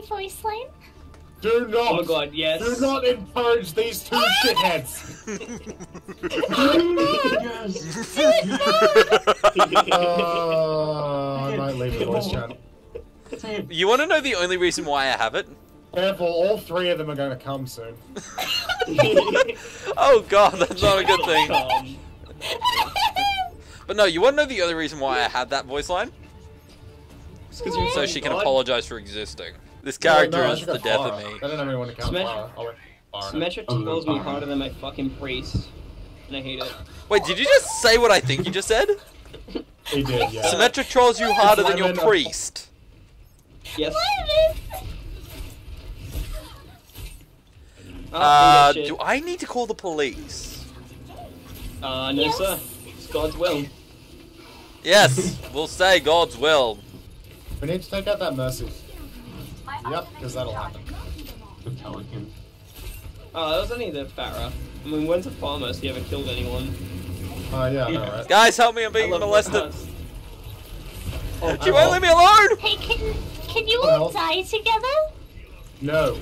me voice line? Do not. Oh god, yes. Do not encourage these two shitheads. Uh, I might leave the voice chat. You want to know the only reason why I have it? Careful, all three of them are going to come soon. Oh god, that's not a good thing. But no, you want to know the only reason why I had that voice line? it's 'cause So she can God. apologize for existing. This character no, I is the death Pharah. of me. I don't have anyone to count Smash- Pharah. I went Pharah. Symmetra Oh, calls me harder than my fucking priest. And I hate it. Wait, did you just say what I think you just said? He did, yeah. Symmetra trolls you harder than your Lemon- priest. Yes. Oh, Uh, do I need to call the police? Uh, no Yes. sir. It's God's will. Yes, we'll say God's will. We need to take out that Mercy. Yep, because that'll happen. The pelican. Oh, that was only the Pharah. I mean, when's a farmer has he ever killed anyone? Oh, yeah, I know, right? Guys, help me, I'm being molested. Pharahs. Oh, You won't leave me alone! Hey, can can you all else? die together, No.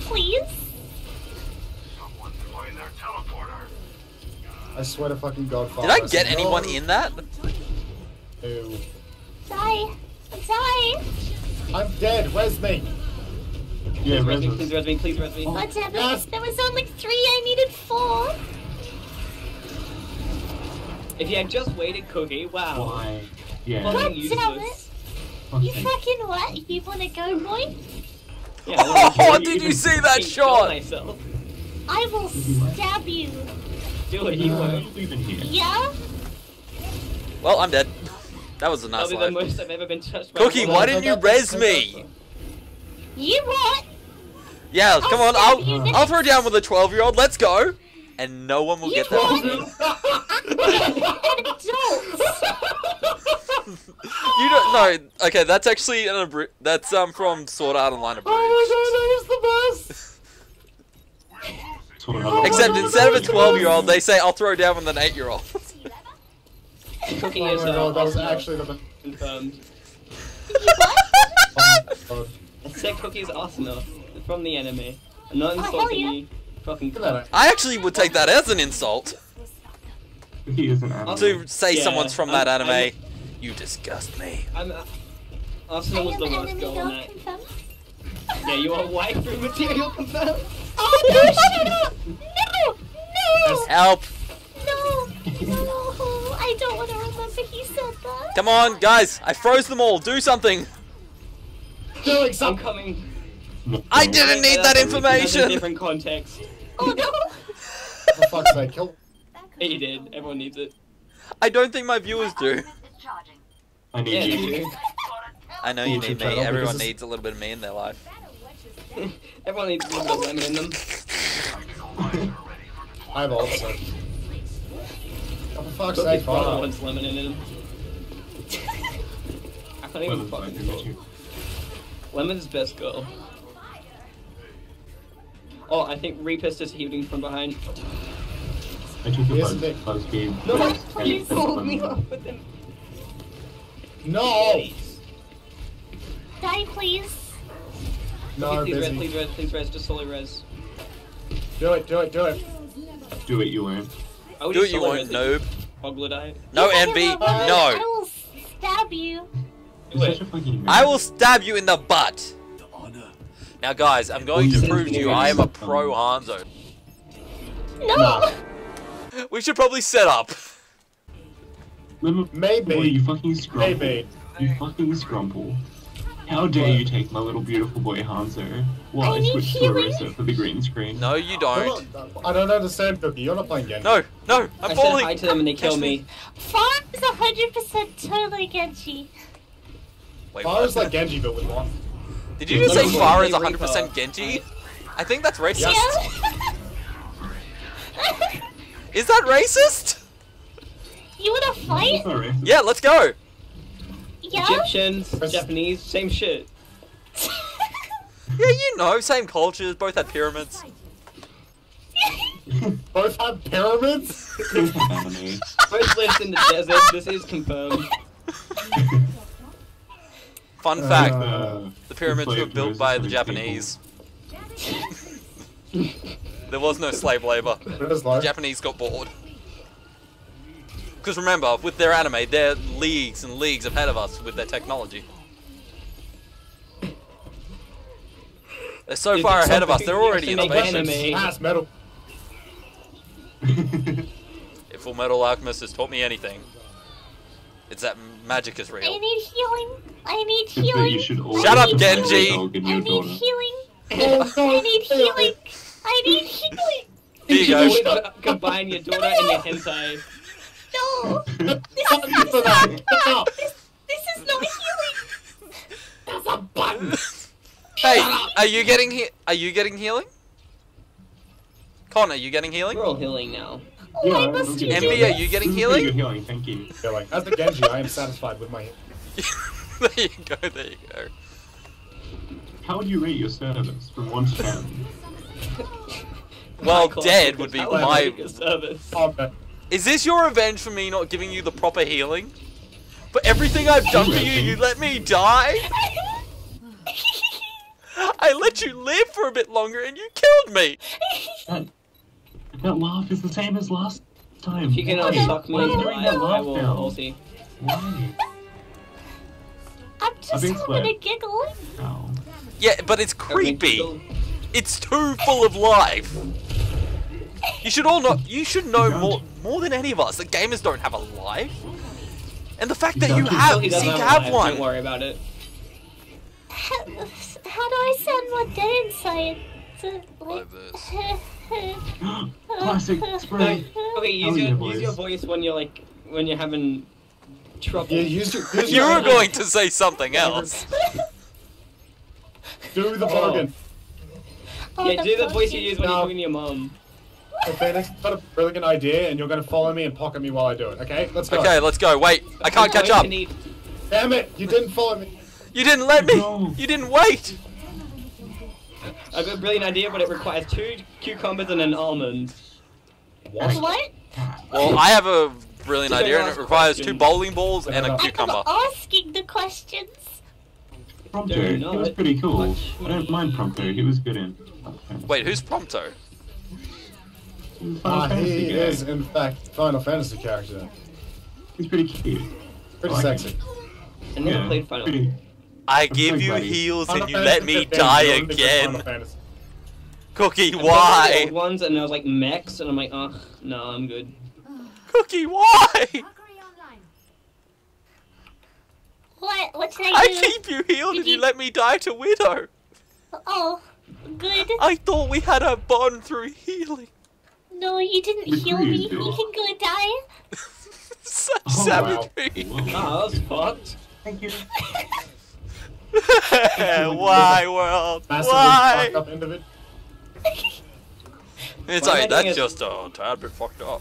please? I swear to fucking God, Did I Pharah, get no. anyone in that? Ew. Die, die. I'm dead, where's me? Yeah, Please res me, please res me, please res me. God damn it! Yes. There was only three. I needed four. If you had just waited, Cookie, wow. Why? Yeah. God Fucking damn useless. You fucking what? You wanna go, boy? Yeah, Oh, kill did you see that kill shot? myself. I will stab you. Do it, you No, won't. leave it here. Yeah? Well, I'm dead. That was a nice That'll be the most I've ever been touched by Cookie, why didn't you res me? You what? Yeah, come on, I'll I'll throw down with a 12 year old. Let's go. And no one will You get that. Adults. you don't know. Okay, that's actually an abri- that's um from Sword Art Online Abridged. Oh my god, that was the best! Sort of. Except instead of a 12 year old, they say I'll throw down with an 8 year old. Cookie Oh is uh, god, that was actually the best. confirmed. Oh my. I said Cookie is Arsenal from the enemy. I'm not Oh, insulting yeah. you. Fucking Look at. I actually would take that as an insult He is an animal. to say Yeah, someone's from I'm- that anime. I'm- You disgust me. I'm, uh, Arsenal was the worst enemy girl in that. confirmed. Yeah, you are waifu material confirmed. Oh no! Shut up! No! No! Help! No! No! I don't want to remember he said that. Come on, guys! I froze them all. Do something. Doing I'm something! coming. I didn't need that That's a information. different context. Oh no! For fuck's sake, kill. Yeah, you did. Everyone needs it. I don't think my viewers do. I need Yeah, you. you do. I know you need me. Everyone needs a little bit of me in their life. Everyone needs a little bit of lemon in them. I have also. Oh, for fuck's Cookie's sake, brother Pharah. lemon in him. I can't even fucking I you. Lemon's best girl. Oh, I think Reapist is healing from behind. I took a Yes, buzz, it- buzz game. No, Yes, please please. me up with him. No! Die, please. No, please res, busy. please res, please res, just solely res. Do it, do it, do it. Do it, you won't. Do just what you solo want, res it. noob. Troglodyte. No You fucking envy. love I No. will stab you. Do You're it. such a fucking I will stab you in the butt. Now, guys, I'm going to prove to you I am a pro Hanzo. No! Nah. We should probably set up. Maybe. boy, you fucking scrumple. Maybe. You fucking scrumple. How dare you take my little beautiful boy Hanzo while I I need switch to healing. Arisa for the green screen? No, you don't. not- I don't understand, Cookie. You're not playing Genji. No, no, I I'm said hi to them and they kill me. Farm is 100% totally Genji. Wait, Pharah's what? like Genji, but with one. Did you just say No, no, is 100% Genji? I think that's racist. Yeah? Is that racist? you wanna fight? Yeah, let's go. Yeah? Egyptians, Japanese, same shit. Yeah, you know, same cultures, both had pyramids. Both have pyramids? anime. Both lived in the desert, this is confirmed. Fun Uh, fact: Uh, the pyramids were built by the. Japanese. there was no slave labor. it is low. The Japanese got bored. Because remember, with their anime, they're leagues and leagues ahead of us with their technology. They're so Did far ahead of us, they're already actually make innovations. anime? Metal. If Full Metal Alchemist has taught me anything, it's that magic is I need healing. I need healing. you should always Shut up, Genji! I need healing. I need healing. I need healing. Here you You go. should combine your daughter and your hentai. No. This Stop is not. Stop. This, this is not healing. There's a button. Hey, are you getting he- Are you getting healing? Con, are you getting healing? We're all healing now. Why Yeah, I'm you Envy, are you getting This is pretty healing? thank you. Healing. As the Genji, I am satisfied with my. there you go, there you go. How would you rate your service from 1 to 10? Well, My dead would be my. service. Is this your revenge for me not giving you the proper healing? For everything I've done for you, you let me die? I let you live for a bit longer and you killed me! That, that laugh is the same as last time. If you can Why? Uh, unsuck me, Why are you I, doing that I laugh will now? ulti. Why? I'm I've just been having a sweat. giggle. Ow. Yeah, but it's creepy. It's too full of life. You should all know. You should know don't. more more than any of us that gamers don't have a life. And the fact You that you have He doesn't seem to have, have life, one. Don't worry about it. How, how do I sound more dead inside? To, like, Classic No, spray. okay, use your, your use your voice? voice when you're like when you're having trouble. Yeah, use your. Use You your were going to say something else. Do the bargain. Oh, yeah, do the voice you use when No. you're talking to your mum. Okay, next, I've got a brilliant idea, and you're gonna follow me and pocket me while I do it. Okay, let's go. Okay, let's go. Wait, I can't catch up. Damn it! You didn't follow me. You didn't let me. No. You didn't wait. I've got a brilliant idea, but it requires two cucumbers and an almond. What? What? Well, I have a brilliant Just idea, and it requires two bowling balls and a I'm cucumber. I'm asking the questions. Prompto, he was pretty cool. much I don't mind Prompto, he was good in. Wait, who's Prompto? He Final Ah, Fantasy he guy. is, in fact, Final Fantasy character. He's pretty cute. Pretty like sexy. I never Yeah, played Final. pretty. I give you glad he- heals and you let me die the only difference Final again. Cookie, I played the why? old ones and I was like mechs, and I'm like, ugh, no, I'm good. Cookie, why? What? What should I do? I keep you healed and you you- let me die to Widow. Oh, good. I thought we had a bond through healing. No, you didn't We heal me. agreed, You can go die. Such Oh, wow. savagery. Whoa. Oh, ah, that was fucked. Thank you. why, world? Why? fucked up individual. It's Why am I alright, that's it- just a tad bit fucked up.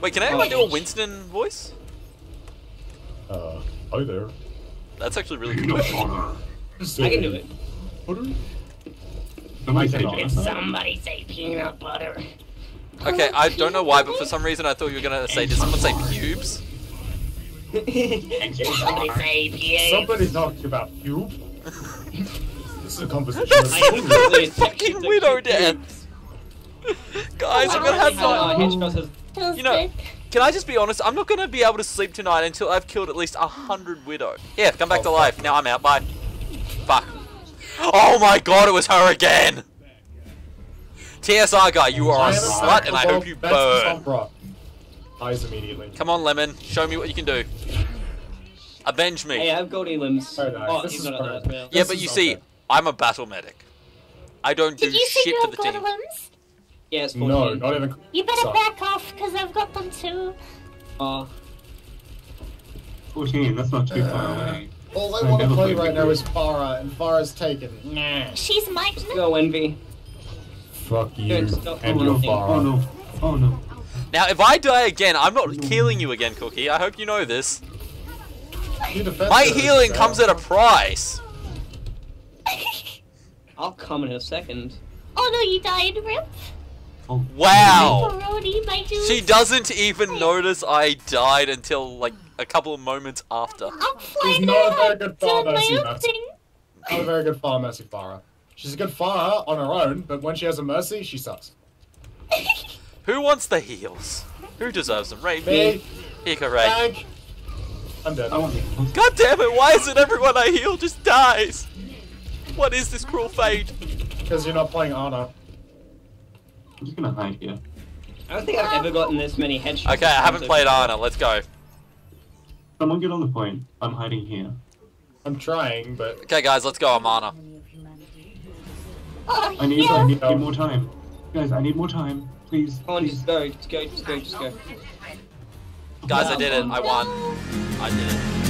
Wait, can anyone Oh. do a Winston voice? Uh, hi there. That's actually really No, good. oh, I can do it. no. Somebody say cannot. Somebody say peanut butter. Okay, I don't know why, but for some reason I thought you were gonna say, did someone say pubes? Somebody say pubes. Somebody talked about you. this is a conversation. That's I am fucking widow pubes. dance. Guys, I'm gonna have my Uh, fun. God. Hitchcock says, Feels You know- Can I just be honest? I'm not gonna be able to sleep tonight until I've killed at least a hundred widow. Yeah, come back Oh, to life. Now I'm out. Bye. Fuck. Oh my god, it was her again. TSR guy, you are a slut, and I hope you that's the burn. Sombra. Dies immediately. Come on, Lemon. Show me what you can do. Avenge me. hey, I have goldie limbs. Very nice. Oh, This is not fair. at that rail. Yeah, This but you see, fair. I'm a battle medic. I don't do Did you say shit you for have the team. golems? Yeah, it's 14. No, not even. You better Sorry. back off, because I've got them too. Oh, 14, that's not too far away. Uh, all I I want to play played right now is Pharah, and Pharah's taken. Nah. She's mine. go Envy. Fuck you Good, and oh, your no. Pharah. oh no. Oh no. Now, if I die again, I'm not killing you again, Cookie. I hope you know this. My healing Sarah. comes at a price. I'll come in a second. Oh no, you died, Rip. Oh. Wow. Pepperoni. She doesn't even notice I died until like a couple of moments after. I'm She's flying not a very good doing farmer, my own thing. Not a very good fire mercy Pharah. She's a good fire on her own, but when she has a mercy, she sucks. Who wants the heals? Who deserves them? Ray, Me, Ika, Ray. Tank. I'm dead. I want the God damn it! Why is it everyone I heal just dies? What is this cruel fate? Because you're not playing Ana. I'm just gonna hide here. I don't think I've ever gotten this many headshots. Okay, I haven't played Ana. Let's go. Someone get on the point. I'm hiding here. I'm trying, but Okay, guys, let's go. I'm Ana. I need, I yeah. need, need more time. Guys, I need more time. Please. Come on, please. just go, just go, just go, just go. Guys, I did it. I won. I did it.